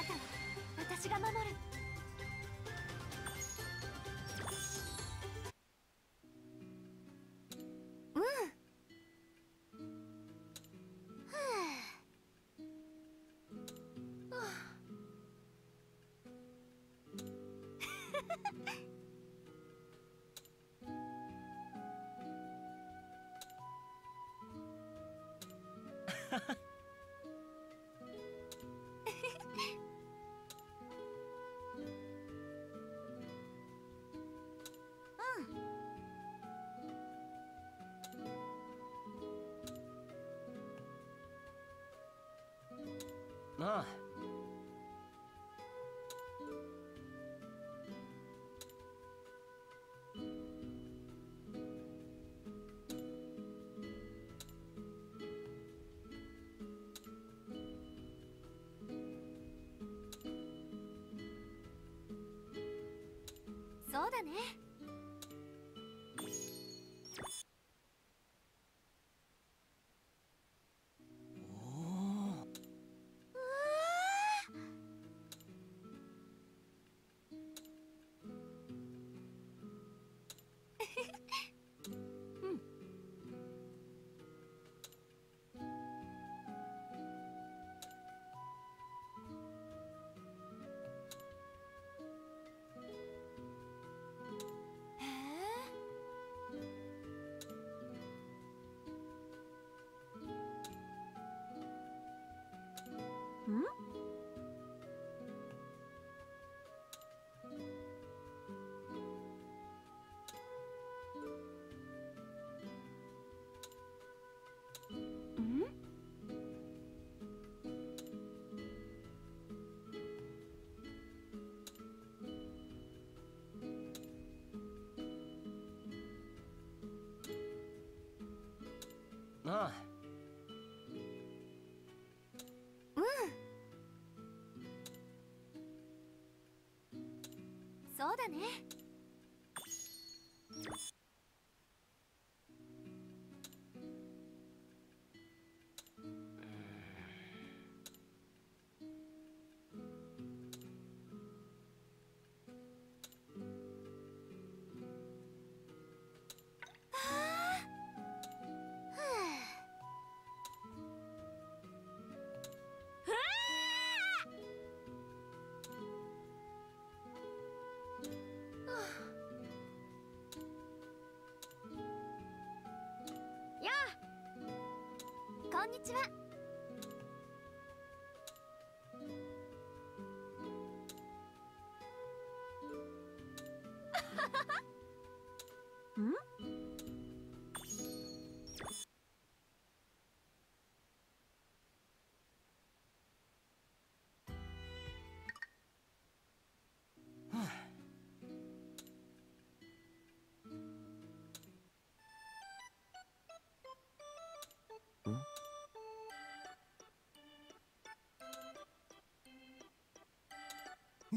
なたは私が守る。ああそうだね。そうだね。こんにちは。う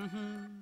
Mm-hmm.